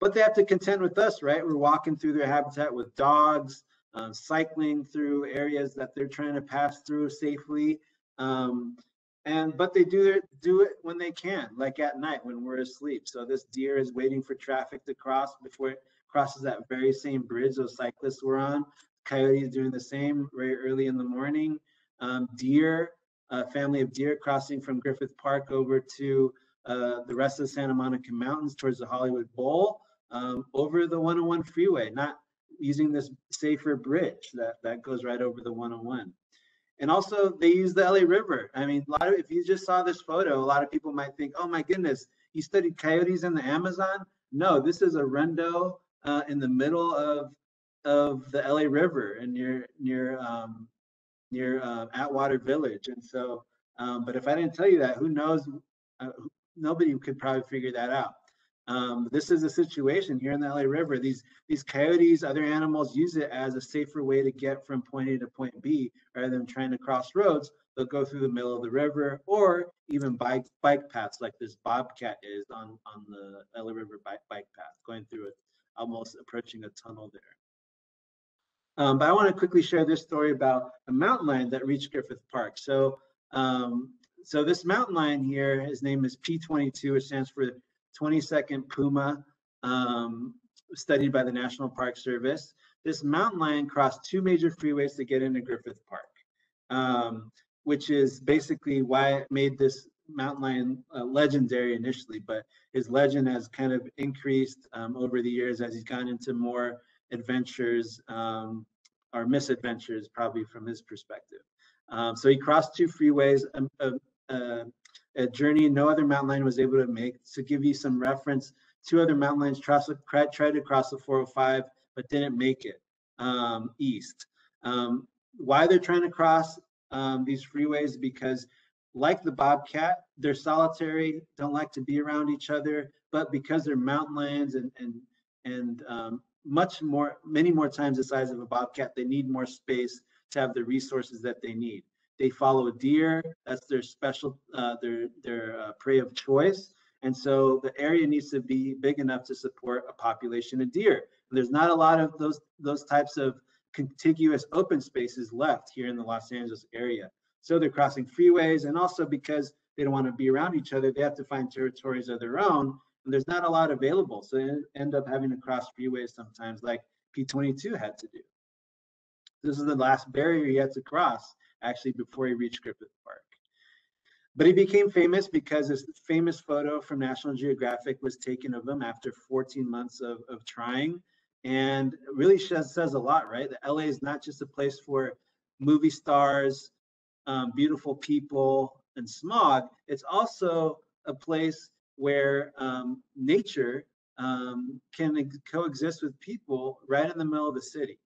But they have to contend with us, right? We're walking through their habitat with dogs, um, cycling through areas that they're trying to pass through safely. Um, and but they do do it when they can, like at night when we're asleep. So this deer is waiting for traffic to cross before it crosses that very same bridge those cyclists were on coyotes doing the same very early in the morning. Um, deer, a family of deer crossing from Griffith Park over to uh, the rest of the Santa Monica Mountains towards the Hollywood Bowl um, over the 101 freeway, not using this safer bridge that, that goes right over the 101. And also they use the LA River. I mean, a lot of, if you just saw this photo, a lot of people might think, oh my goodness, you studied coyotes in the Amazon? No, this is Arundo uh, in the middle of of the LA River and near near um, near uh, Atwater Village. And so, um, but if I didn't tell you that, who knows? Uh, nobody could probably figure that out. Um, this is a situation here in the LA River. These these coyotes, other animals use it as a safer way to get from point A to point B rather than trying to cross roads. They'll go through the middle of the river or even bike bike paths like this bobcat is on on the LA River bike bike path, going through it, almost approaching a tunnel there. Um, but I want to quickly share this story about a mountain lion that reached Griffith Park. So um, so this mountain lion here, his name is P22, which stands for 22nd Puma, um, studied by the National Park Service. This mountain lion crossed two major freeways to get into Griffith Park, um, which is basically why it made this mountain lion uh, legendary initially, but his legend has kind of increased um, over the years as he's gone into more adventures um, or misadventures, probably from his perspective. Um, so he crossed two freeways, um, uh, uh, a journey no other mountain lion was able to make. To give you some reference, two other mountain lions tried, tried to cross the 405, but didn't make it um, east. Um, why they're trying to cross um, these freeways? Because like the bobcat, they're solitary, don't like to be around each other, but because they're mountain lions and and and um, much more, many more times the size of a bobcat, they need more space to have the resources that they need. They follow a deer. That's their special, uh, their their uh, prey of choice. And so the area needs to be big enough to support a population of deer. And there's not a lot of those those types of contiguous open spaces left here in the Los Angeles area. So they're crossing freeways, and also because they don't want to be around each other, they have to find territories of their own. There's not a lot available, so they end up having to cross freeways sometimes, like P22 had to do. This is the last barrier he had to cross actually before he reached Griffith Park. But he became famous because this famous photo from National Geographic was taken of him after 14 months of, of trying. And really says, says a lot, right? The LA is not just a place for movie stars, um, beautiful people, and smog. It's also a place where um, nature um, can coexist with people right in the middle of the city.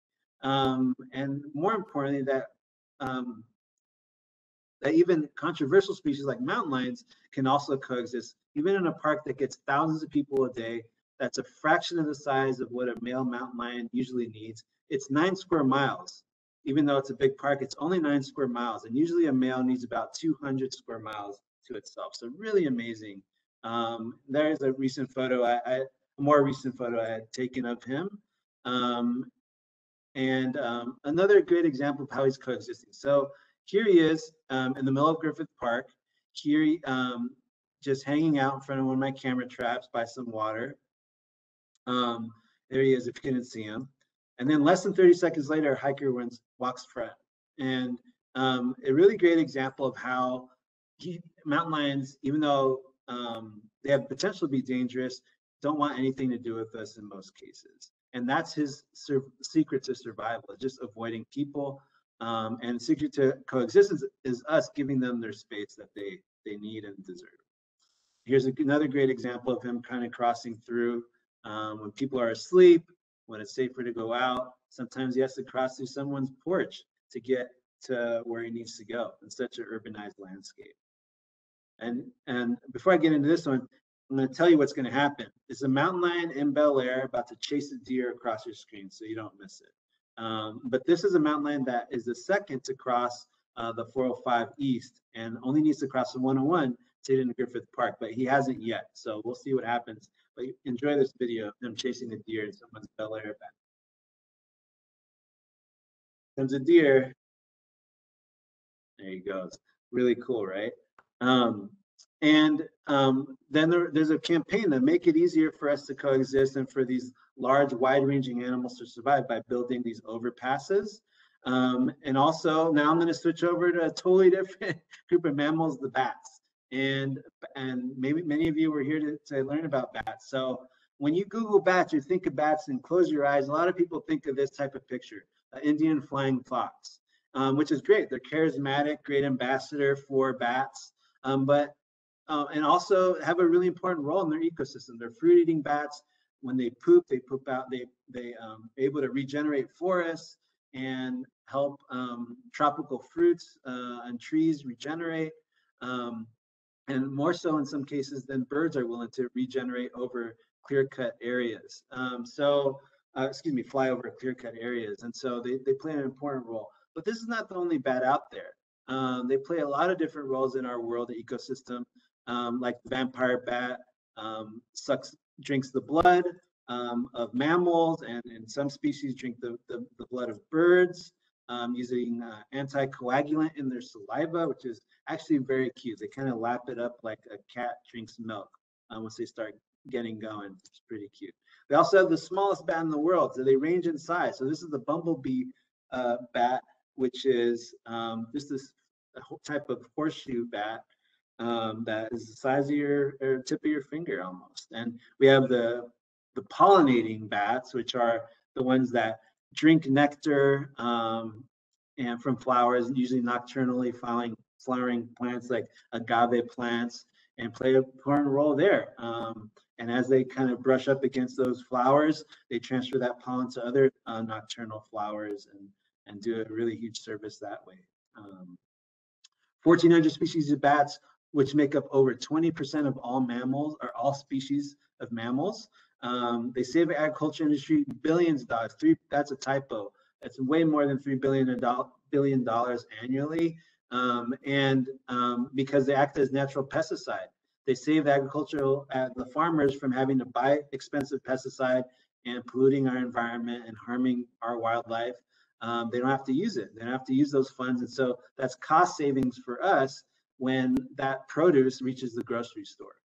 Um, and more importantly, that um, that even controversial species like mountain lions can also coexist, even in a park that gets thousands of people a day. That's a fraction of the size of what a male mountain lion usually needs. It's nine square miles. Even though it's a big park, it's only nine square miles. And usually a male needs about 200 square miles to itself. So really amazing. Um, there's a recent photo, I, I, a more recent photo I had taken of him. Um, and um, another great example of how he's coexisting. So here he is um, in the middle of Griffith Park. Here, he, um, just hanging out in front of one of my camera traps by some water. Um, there he is, if you couldn't see him. And then less than 30 seconds later, a hiker wins, walks front. And um, a really great example of how he, mountain lions, even though um, they have potential to be dangerous, don't want anything to do with us in most cases. And that's his secret to survival just avoiding people um, and secret to coexistence is us giving them their space that they they need and deserve. Here's another great example of him kind of crossing through um, when people are asleep when it's safer to go out sometimes he has to cross through someone's porch to get to where he needs to go in such an urbanized landscape and and before i get into this one I'm going to tell you what's going to happen. It's a mountain lion in Bel Air about to chase a deer across your screen, so you don't miss it. Um, but this is a mountain lion that is the second to cross uh, the 405 East and only needs to cross the 101 to get into Griffith Park, but he hasn't yet. So we'll see what happens. But enjoy this video of him chasing a deer in someone's Bel Air back. Comes a deer. There he goes. Really cool, right? Um, and um, then there, there's a campaign that make it easier for us to coexist and for these large, wide-ranging animals to survive by building these overpasses. Um, and also, now I'm going to switch over to a totally different group of mammals, the bats. And and maybe many of you were here to, to learn about bats. So when you Google bats or think of bats and close your eyes, a lot of people think of this type of picture, an Indian flying fox, um, which is great. They're charismatic, great ambassador for bats. Um, but uh, and also have a really important role in their ecosystem. They're fruit-eating bats. when they poop, they poop out, they, they um, able to regenerate forests and help um, tropical fruits uh, and trees regenerate. Um, and more so in some cases than birds are willing to regenerate over clear cut areas. Um, so, uh, excuse me, fly over clear cut areas. And so they, they play an important role. But this is not the only bat out there. Um, they play a lot of different roles in our world ecosystem, um, like the vampire bat um, sucks, drinks the blood um, of mammals, and in some species drink the, the, the blood of birds um, using uh, anticoagulant in their saliva, which is actually very cute. They kind of lap it up like a cat drinks milk um, once they start getting going. It's pretty cute. They also have the smallest bat in the world, so they range in size. So this is the bumblebee uh, bat, which is um, just this type of horseshoe bat um, that is the size of your tip of your finger almost. And we have the the pollinating bats, which are the ones that drink nectar um, and from flowers, usually nocturnally flowering, flowering plants like agave plants, and play a important role there. Um, and as they kind of brush up against those flowers, they transfer that pollen to other uh, nocturnal flowers and, and do a really huge service that way. Um, 1,400 species of bats, which make up over 20% of all mammals, or all species of mammals. Um, they save the agriculture industry billions of dollars. Three, that's a typo. That's way more than three billion billion dollars annually. Um, and um, because they act as natural pesticide, they save agricultural uh, the farmers from having to buy expensive pesticide and polluting our environment and harming our wildlife. Um, they don't have to use it. They don't have to use those funds, and so that's cost savings for us when that produce reaches the grocery store.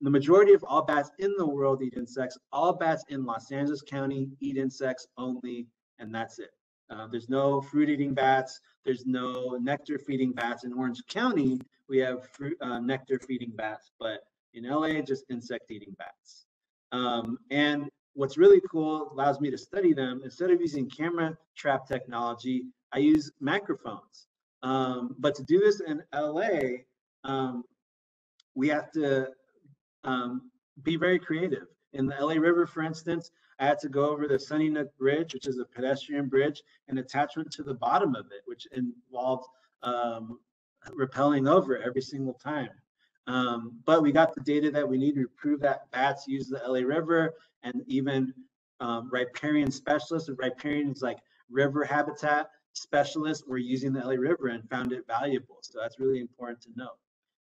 The majority of all bats in the world eat insects. All bats in Los Angeles County eat insects only, and that's it. Uh, there's no fruit eating bats. There's no nectar feeding bats. In Orange County, we have fruit, uh, nectar feeding bats, but in LA, just insect eating bats. Um, and what's really cool allows me to study them. Instead of using camera trap technology, I use microphones. Um, but to do this in LA, um, we have to um, be very creative. In the LA River, for instance, I had to go over the Sunnynook Bridge, which is a pedestrian bridge, and attachment to the bottom of it, which involved um, rappelling over every single time. Um, but we got the data that we need to prove that bats use the LA River and even um, riparian specialists, riparian is like river habitat specialists were using the LA River and found it valuable. So that's really important to know.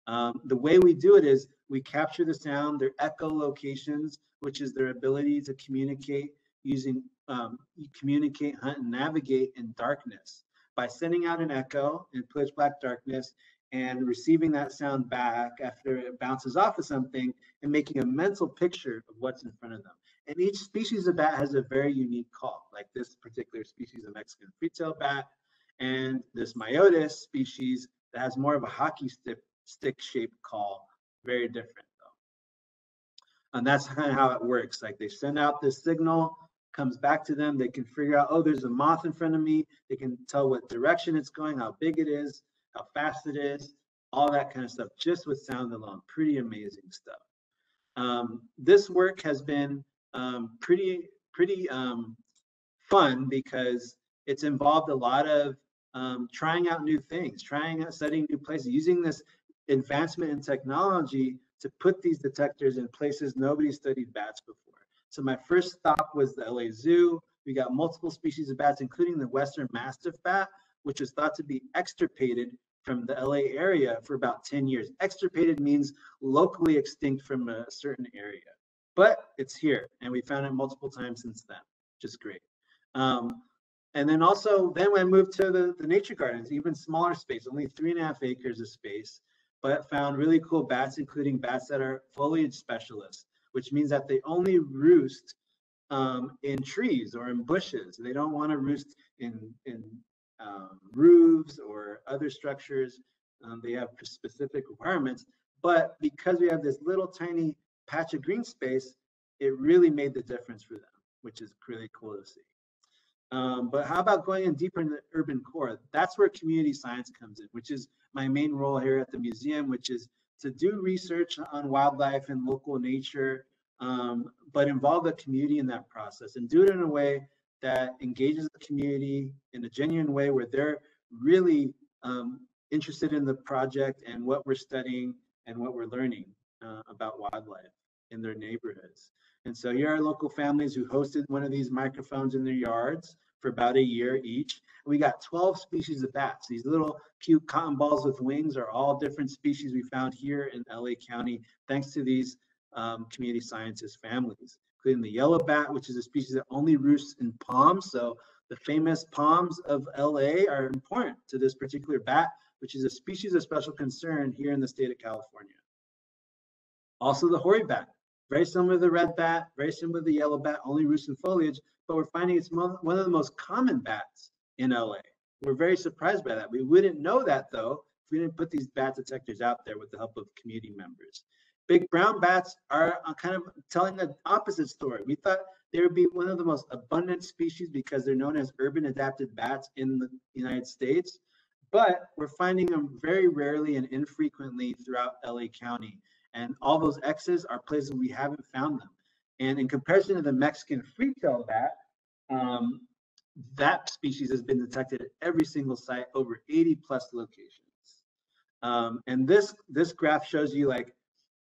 Um, the way we do it is we capture the sound, their echolocations, which is their ability to communicate using um, communicate, hunt, and navigate in darkness by sending out an echo in pitch black darkness and receiving that sound back after it bounces off of something and making a mental picture of what's in front of them. And each species of bat has a very unique call, like this particular species of Mexican free-tailed bat and this Myotis species that has more of a hockey stick stick shaped call. Very different though. And that's kind of how it works. Like they send out this signal, comes back to them. They can figure out, oh, there's a moth in front of me. They can tell what direction it's going, how big it is, how fast it is, all that kind of stuff, just with sound alone. Pretty amazing stuff. Um, this work has been um, pretty, pretty um, fun because it's involved a lot of um, trying out new things, trying out studying new places, using this advancement in technology to put these detectors in places nobody studied bats before. So my first stop was the LA Zoo. We got multiple species of bats, including the Western Mastiff bat, which is thought to be extirpated from the LA area for about 10 years. Extirpated means locally extinct from a certain area, but it's here and we found it multiple times since then, which is great. Um, and then also, then when I moved to the, the nature gardens, even smaller space, only three and a half acres of space, but found really cool bats, including bats that are foliage specialists, which means that they only roost um, in trees or in bushes. They don't want to roost in, in um, roofs or other structures. Um, they have specific requirements. But because we have this little tiny patch of green space, it really made the difference for them, which is really cool to see. Um, but how about going in deeper in the urban core? That's where community science comes in, which is my main role here at the museum, which is to do research on wildlife and local nature um, but involve the community in that process and do it in a way that engages the community in a genuine way where they're really um, interested in the project and what we're studying and what we're learning uh, about wildlife in their neighborhoods. And so here are local families who hosted one of these microphones in their yards for about a year each. We got 12 species of bats. These little cute cotton balls with wings are all different species we found here in LA County, thanks to these um, community scientist families, including the yellow bat, which is a species that only roosts in palms. So the famous palms of LA are important to this particular bat, which is a species of special concern here in the state of California. Also the hoary bat, very similar to the red bat, very similar to the yellow bat, only roosts in foliage, but we're finding it's one of the most common bats in LA. We're very surprised by that. We wouldn't know that though if we didn't put these bat detectors out there with the help of community members. Big brown bats are uh, kind of telling the opposite story. We thought they would be one of the most abundant species because they're known as urban adapted bats in the United States, but we're finding them very rarely and infrequently throughout LA County. And all those X's are places we haven't found them. And in comparison to the Mexican free-tailed bat, um, that species has been detected at every single site over 80 plus locations. Um, and this this graph shows you like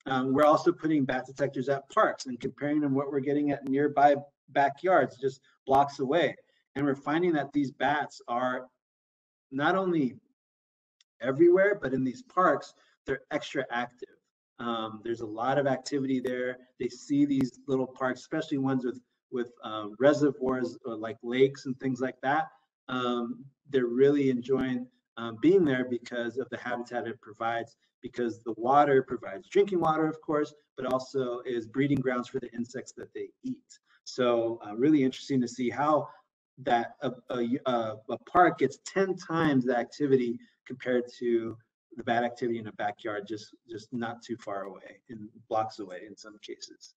um, we're also putting bat detectors at parks and comparing them what we're getting at nearby backyards, just blocks away. And we're finding that these bats are not only everywhere, but in these parks, they're extra active. Um, there's a lot of activity there. They see these little parks, especially ones with with uh, reservoirs or like lakes and things like that. Um, they're really enjoying um, being there because of the habitat it provides. Because the water provides drinking water, of course, but also is breeding grounds for the insects that they eat. So uh, really interesting to see how that a, a, a park gets 10 times the activity compared to the bad activity in a backyard just just not too far away in blocks away in some cases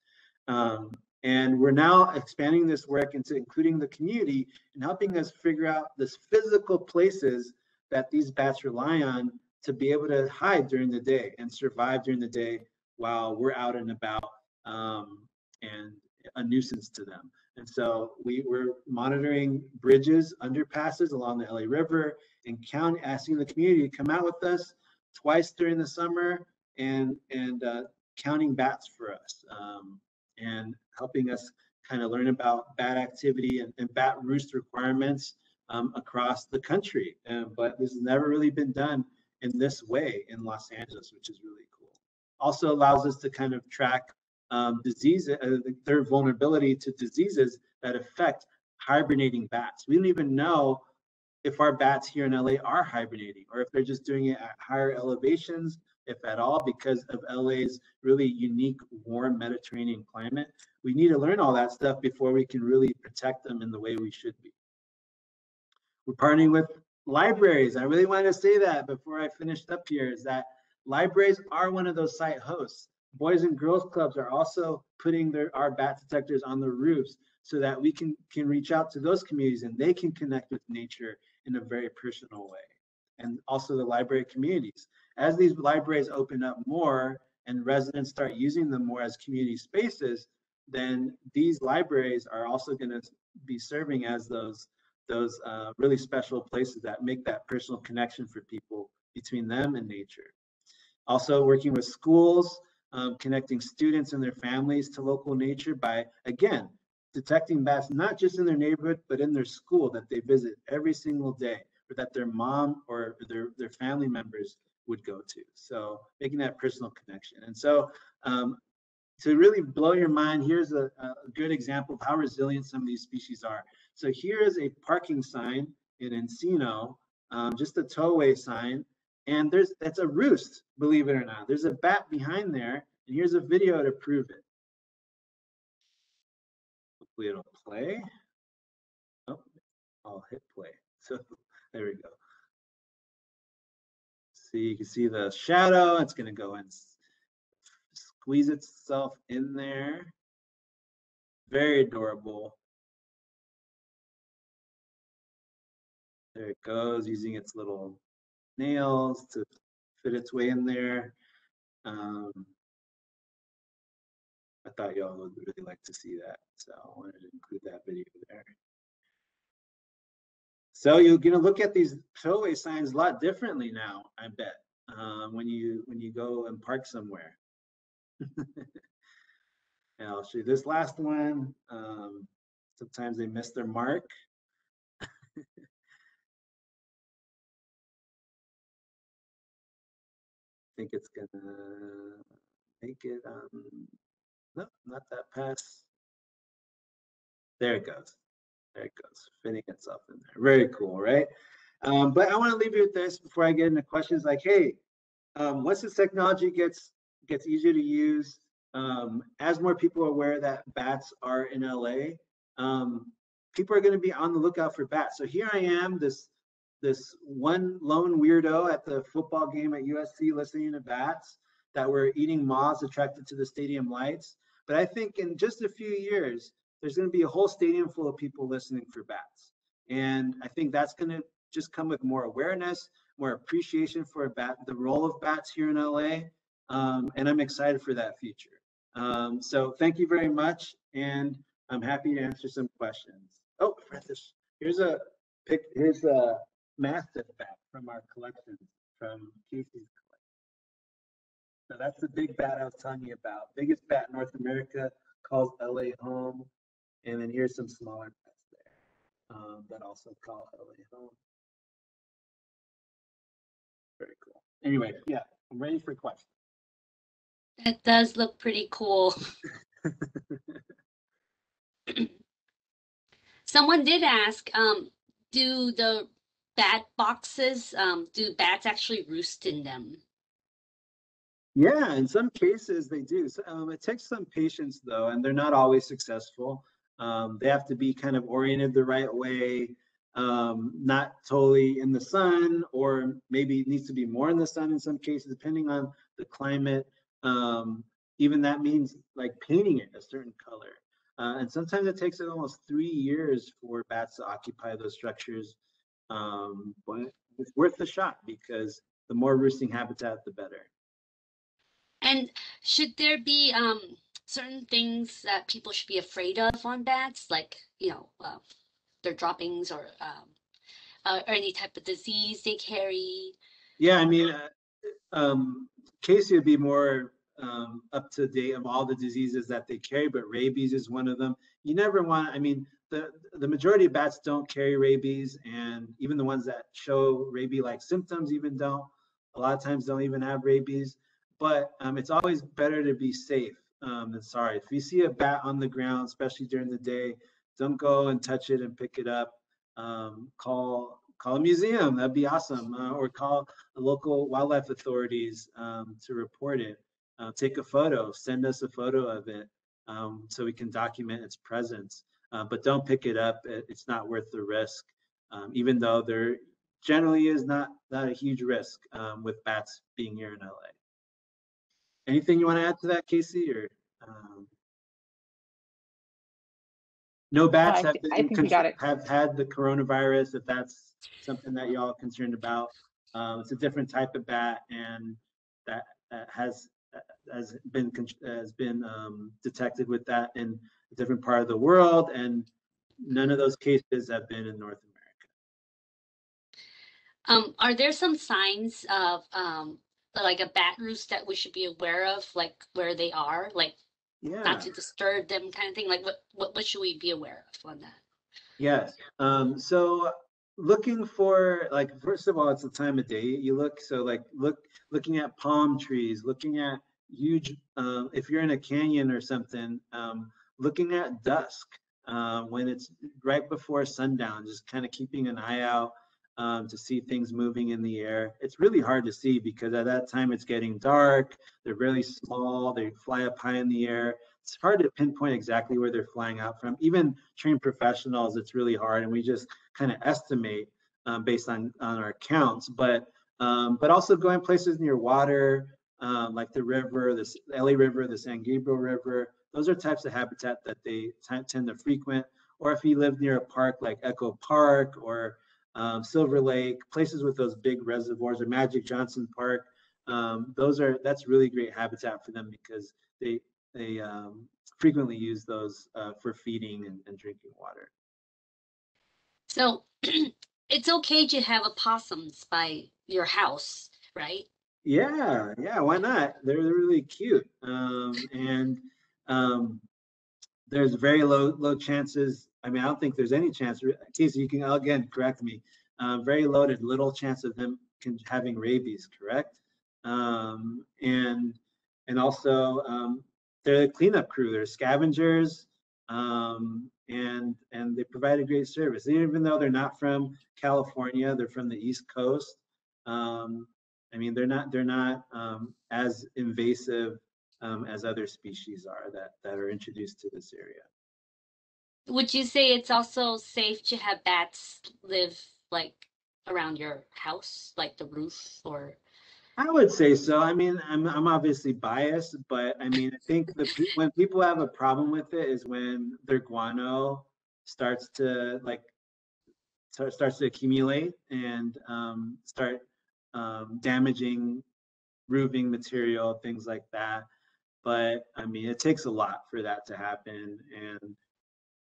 um, and we're now expanding this work into including the community and helping us figure out this physical places that these bats rely on to be able to hide during the day and survive during the day while we're out and about um, and a nuisance to them. And so we were monitoring bridges, underpasses along the LA River and county, asking the community to come out with us twice during the summer and and uh, counting bats for us um, and helping us kind of learn about bat activity and, and bat roost requirements um, across the country. But this has never really been done in this way in Los Angeles, which is really cool. Also allows us to kind of track um, disease, uh, their vulnerability to diseases that affect hibernating bats. We don't even know if our bats here in LA are hibernating or if they're just doing it at higher elevations, if at all, because of LA's really unique warm Mediterranean climate. We need to learn all that stuff before we can really protect them in the way we should be. We're partnering with libraries. I really wanted to say that before I finished up here is that libraries are one of those site hosts. Boys and Girls Clubs are also putting their our bat detectors on the roofs so that we can can reach out to those communities and they can connect with nature in a very personal way. And also the library communities. As these libraries open up more and residents start using them more as community spaces, then these libraries are also going to be serving as those those uh, really special places that make that personal connection for people between them and nature. Also working with schools, um, connecting students and their families to local nature by, again, detecting bats not just in their neighborhood, but in their school that they visit every single day or that their mom or their, their family members would go to. So making that personal connection. And so um, to really blow your mind, here's a, a, good example of how resilient some of these species are. So here is a parking sign in Encino, um, just a towaway sign. And there's that's a roost, believe it or not. There's a bat behind there, and here's a video to prove it. Hopefully it'll play. Oh, I'll hit play. So there we go. See, you can see the shadow. It's going to go and squeeze itself in there. Very adorable. There it goes, using its little nails to fit its way in there. Um, I thought y'all would really like to see that, so I wanted to include that video there. So you're gonna look at these tollway signs a lot differently now, I bet, um, when you when you go and park somewhere. and I'll show you this last one. Um, sometimes they miss their mark. think it's gonna make it um no not that pass. There it goes. There it goes. Fitting itself in there. Very cool right? Um, but i want to leave you with this before i get into questions like hey um, once this technology gets gets easier to use um, as more people are aware that bats are in la um, people are going to be on the lookout for bats. So here i am this this one lone weirdo at the football game at USC listening to bats that were eating moths attracted to the stadium lights. But I think in just a few years, there's going to be a whole stadium full of people listening for bats. And I think that's going to just come with more awareness, more appreciation for bat, the role of bats here in LA. Um, and I'm excited for that future. Um, so thank you very much. And I'm happy to answer some questions. Oh, here's a pic. Here's a massive bat from our collection from Kayce's collection. So that's the big bat I was telling you about. Biggest bat in North America calls LA home. And then here's some smaller bats there um, that also call LA home. Very cool. Anyway, yeah, I'm ready for questions. That does look pretty cool. Someone did ask, um, do the bat boxes, um, do bats actually roost in them? Yeah, in some cases they do. So, um, it takes some patience though, and they're not always successful. Um, they have to be kind of oriented the right way, um, not totally in the sun, or maybe it needs to be more in the sun in some cases, depending on the climate. Um, even that means like painting it a certain color. Uh, and sometimes it takes almost three years for bats to occupy those structures um, but it's worth the shot because the more roosting habitat, the better. And should there be um, certain things that people should be afraid of on bats, like you know uh, their droppings or um, uh, or any type of disease they carry? Yeah, I mean, uh, um, Kayce would be more um, up to date of all the diseases that they carry, but rabies is one of them. You never want, I mean, the, the majority of bats don't carry rabies, and even the ones that show rabies-like symptoms even don't. A lot of times don't even have rabies, but um, it's always better to be safe um, than sorry. If you see a bat on the ground, especially during the day, don't go and touch it and pick it up. Um, call call a museum, that'd be awesome, uh, or call local wildlife authorities um, to report it. Uh, take a photo, send us a photo of it um, so we can document its presence uh, but don't pick it up. It's not worth the risk, um, even though there generally is not, not a huge risk um, with bats being here in LA. Anything you want to add to that, Kayce? Or um, no bats have, been, have had the coronavirus. If that's something that y'all are concerned about, um, it's a different type of bat, and that, that has has been has been um, detected with that in a different part of the world, and none of those cases have been in North America. Um, are there some signs of um, like a bat roost that we should be aware of, like where they are, like yeah. not to disturb them, kind of thing? Like what what, what should we be aware of on that? Yes. Um, so looking for like first of all, it's the time of day you look. So like look looking at palm trees, looking at huge. Uh, if you're in a canyon or something, um, looking at dusk uh, when it's right before sundown, just kind of keeping an eye out um, to see things moving in the air. It's really hard to see because at that time it's getting dark. They're really small. They fly up high in the air. It's hard to pinpoint exactly where they're flying out from. Even trained professionals, it's really hard, and we just kind of estimate um, based on on our counts. But um, but also going places near water, um, like the river, the LA River, the San Gabriel River, those are types of habitat that they tend to frequent. Or if you live near a park like Echo Park or um, Silver Lake, places with those big reservoirs, or Magic Johnson Park, um, those are that's really great habitat for them because they they um, frequently use those uh, for feeding and, and drinking water. So it's okay to have opossums by your house, right? Yeah, yeah, why not? They're, they're really cute. Um, and um, there's very low low chances. I mean, I don't think there's any chance. Kayce, you can again correct me. Uh, very loaded, little chance of them can, having rabies, correct? Um, and and also um, they're the cleanup crew. They're scavengers, um, and and they provide a great service. Even though they're not from California, they're from the East Coast. Um, I mean, they're not they're not um, as invasive um, as other species are that that are introduced to this area. Would you say it's also safe to have bats live like around your house, like the roof or? I would say so. I mean, I'm I'm obviously biased, but I mean, I think the when people have a problem with it is when their guano starts to like starts to accumulate and um, start um, damaging roofing material, things like that. But I mean, it takes a lot for that to happen, and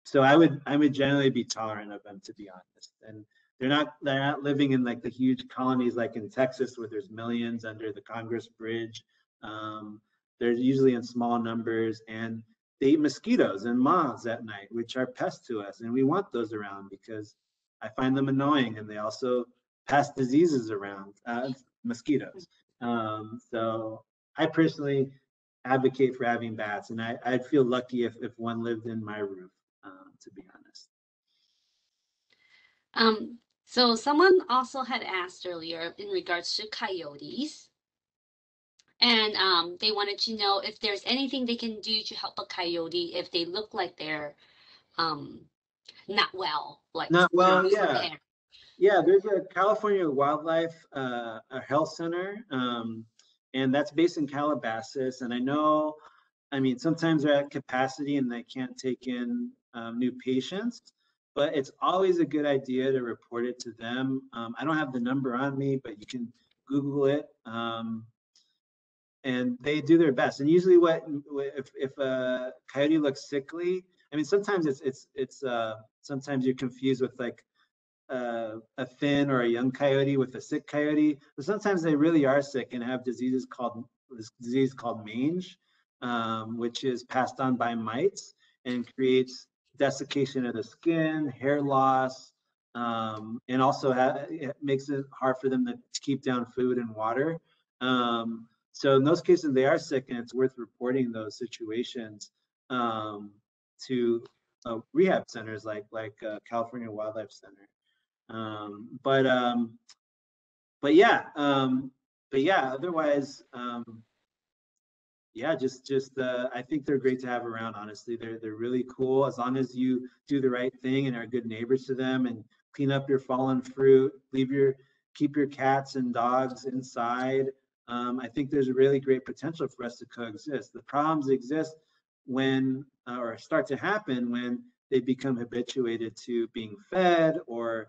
so I would I would generally be tolerant of them, to be honest. And they're not they're not living in like the huge colonies like in Texas where there's millions under the Congress Bridge. Um, they're usually in small numbers and they eat mosquitoes and moths at night, which are pests to us, and we want those around because I find them annoying, and they also pass diseases around uh, mosquitoes. Um, so I personally advocate for having bats, and I, I'd feel lucky if if one lived in my roof, uh, to be honest. Um, so someone also had asked earlier in regards to coyotes. And um, they wanted to know if there's anything they can do to help a coyote if they look like they're um, not well, like not well, yeah. Yeah, there's a California Wildlife uh, a Health Center, um, and that's based in Calabasas. And I know, I mean, sometimes they're at capacity and they can't take in um, new patients but it's always a good idea to report it to them. Um, I don't have the number on me, but you can Google it. Um, and they do their best. And usually, what if, if a coyote looks sickly? I mean, sometimes it's it's it's uh, sometimes you're confused with like uh, a thin or a young coyote with a sick coyote, but sometimes they really are sick and have diseases called this disease called mange, um, which is passed on by mites and creates desiccation of the skin, hair loss, um, and also it makes it hard for them to keep down food and water. Um, so in those cases, they are sick, and it's worth reporting those situations um, to uh, rehab centers like like uh, California Wildlife Center. Um, but um, but yeah, um, but yeah. Otherwise, yeah, just just uh, I think they're great to have around. Honestly, they're they're really cool as long as you do the right thing and are good neighbors to them and clean up your fallen fruit, leave your keep your cats and dogs inside. Um, I think there's a really great potential for us to coexist. The problems exist when uh, or start to happen when they become habituated to being fed or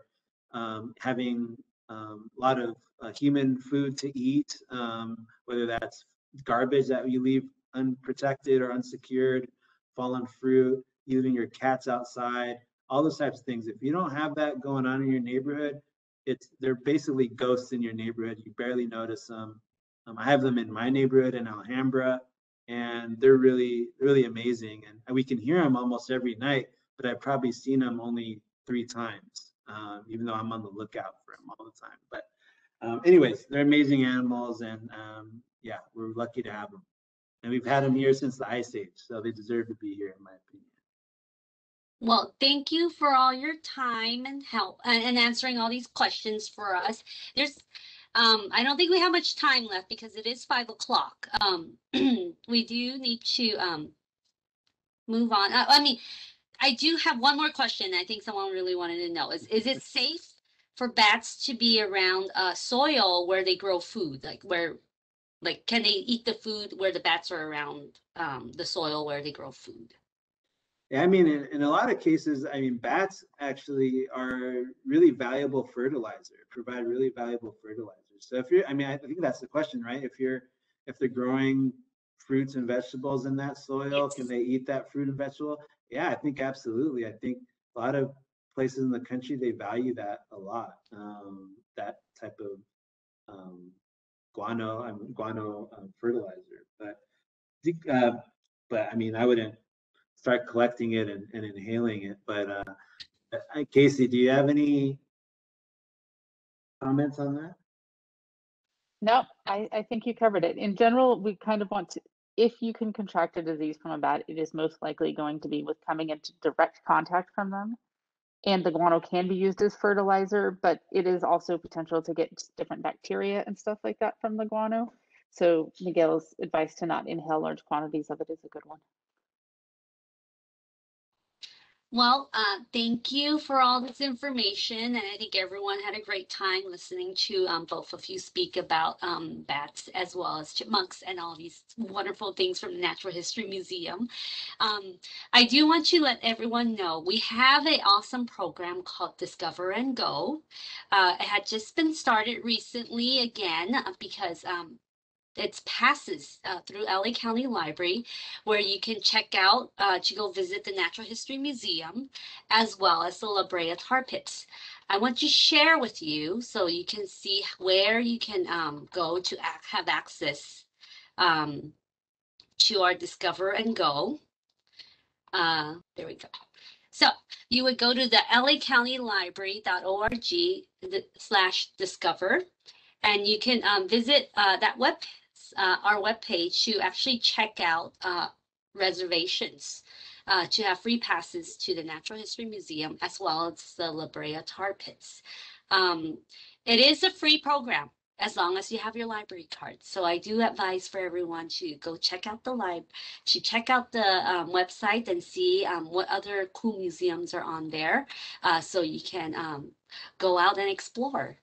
um, having um, a lot of uh, human food to eat, um, whether that's garbage that you leave unprotected or unsecured, fallen fruit, leaving your cats outside, all those types of things. If you don't have that going on in your neighborhood, it's they're basically ghosts in your neighborhood. You barely notice them. Um, I have them in my neighborhood in Alhambra, and they're really really amazing. And we can hear them almost every night, but I've probably seen them only three times, um, even though I'm on the lookout for them all the time. But um, anyways, they're amazing animals, and um, yeah, we're lucky to have them. And we've had them here since the Ice Age, so they deserve to be here, in my opinion. Well, thank you for all your time and help and answering all these questions for us. There's, um, I don't think we have much time left because it is five o'clock. Um, we do need to um, move on. Uh, I mean, I do have one more question. I think someone really wanted to know: is is it safe for bats to be around uh, soil where they grow food, like where like, can they eat the food where the bats are around um, the soil where they grow food? Yeah, I mean, in, in a lot of cases, I mean, bats actually are really valuable fertilizer, provide really valuable fertilizer. So if you're, I mean, I think that's the question, right? If you're, if they're growing fruits and vegetables in that soil? Can they eat that fruit and vegetable? Yeah, I think absolutely. I think a lot of places in the country they value that a lot. Um, that type of um, guano, um, guano um, fertilizer. But uh, but I mean, I wouldn't start collecting it and, and inhaling it. But uh, Kayce, do you have any comments on that? No, I, I think you covered it. In general, we kind of want to, if you can contract a disease from a bat, it is most likely going to be with coming into direct contact from them. And the guano can be used as fertilizer, but it is also potential to get different bacteria and stuff like that from the guano. So Miguel's advice to not inhale large quantities of it is a good one. Well, uh, thank you for all this information, and I think everyone had a great time listening to um, both of you speak about um, bats as well as chipmunks and all these wonderful things from the Natural History Museum. Um, I do want to let everyone know we have an awesome program called Discover and Go. Uh, it had just been started recently again uh, because it's passes uh, through LA County Library, where you can check out uh, to go visit the Natural History Museum, as well as the La Brea Tar Pits. I want to share with you so you can see where you can um, go to have access um, to our Discover and Go. Uh, there we go. So you would go to the lacountylibrary.org slash discover, and you can um, visit uh, that web uh, our webpage to actually check out uh, reservations uh, to have free passes to the Natural History Museum as well as the La Brea Tar Pits. Um, it is a free program as long as you have your library card. So I do advise for everyone to go check out the lib, to check out the um, website and see um, what other cool museums are on there, uh, so you can um, go out and explore.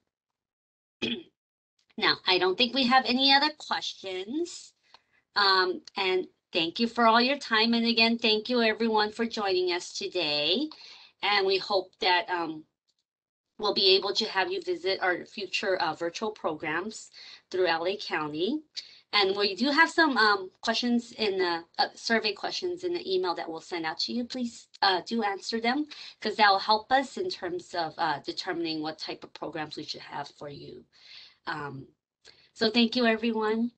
Now, I don't think we have any other questions. Um, and thank you for all your time. And again, thank you everyone for joining us today. And we hope that um, we'll be able to have you visit our future uh, virtual programs through LA County. And we do have some um, questions in the uh, survey questions in the email that we'll send out to you. Please uh, do answer them because that will help us in terms of uh, determining what type of programs we should have for you. Um, so thank you, everyone.